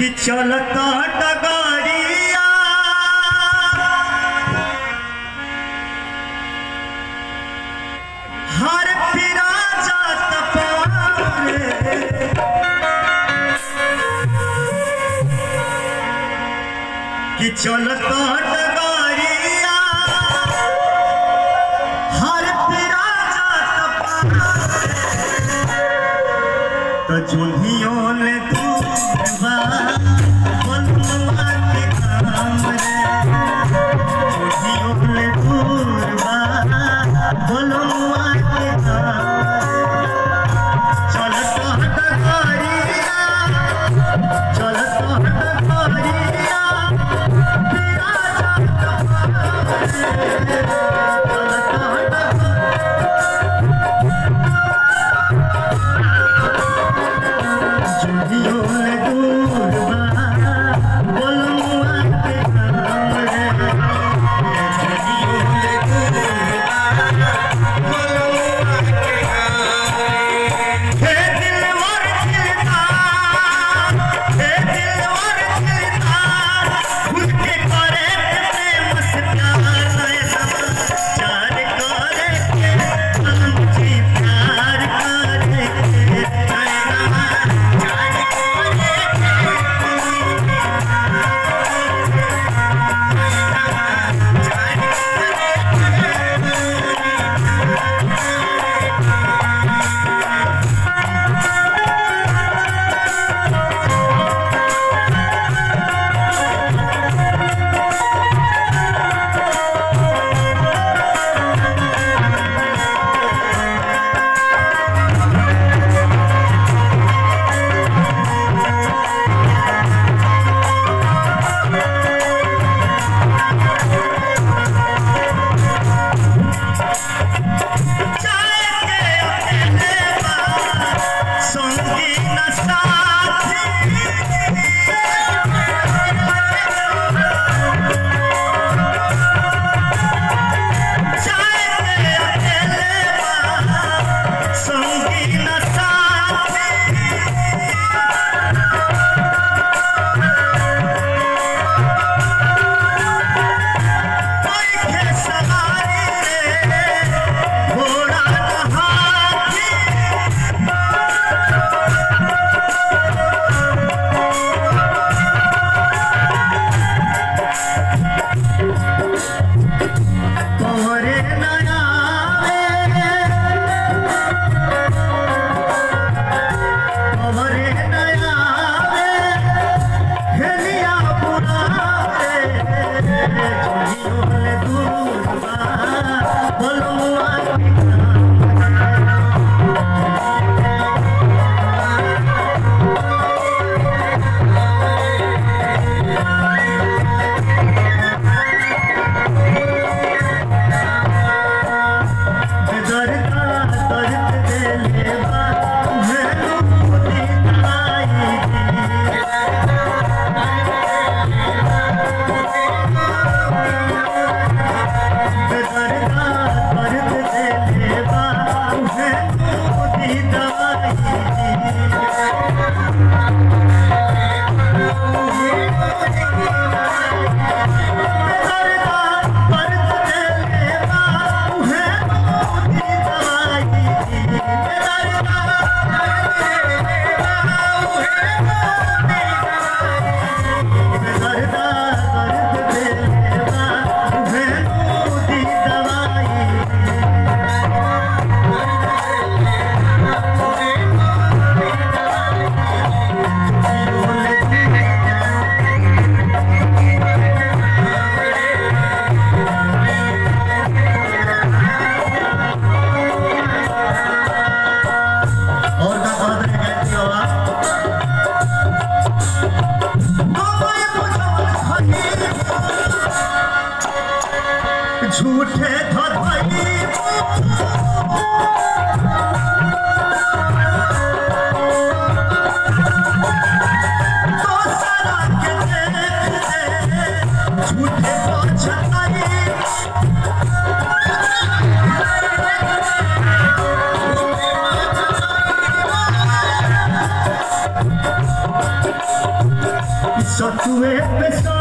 कि चलता डगारिया हर फिरा जात कि चलता डगारिया हर फिरा जात तो Better not. झूठे Shot to it,